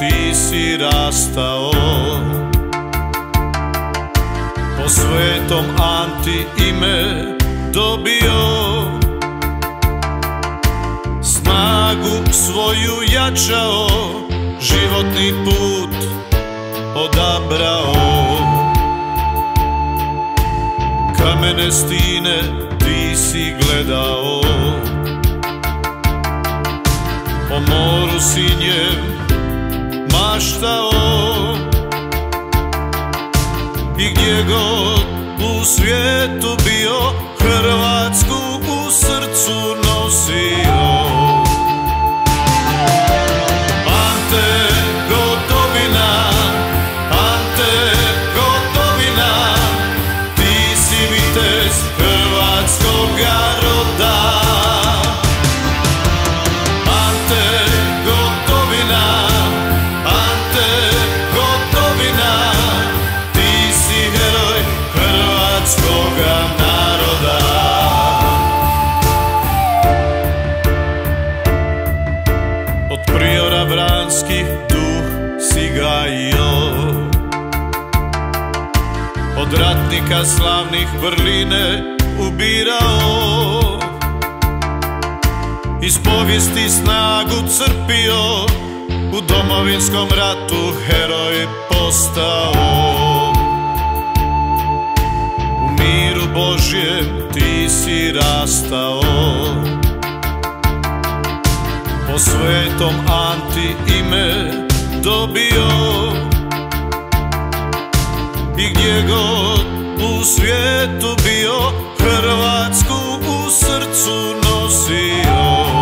ti si rastao. Po svetom anti ime dobio. Snagu svoju jačao Životni put odabrao. Kamene stine ti si gledao. Po moru sinjem maštao I gdje god u svijetu bio Hrvatsku u srcu nosio gajio Od ratnika slavnih vrline ubirao. Iz povijesti snagu crpio U domovinskom ratu heroj postao. U miru Božjem ti si rastao. Po svetom Anti ime dobio. I gdje god u svijetu bio Hrvatsku u srcu nosio.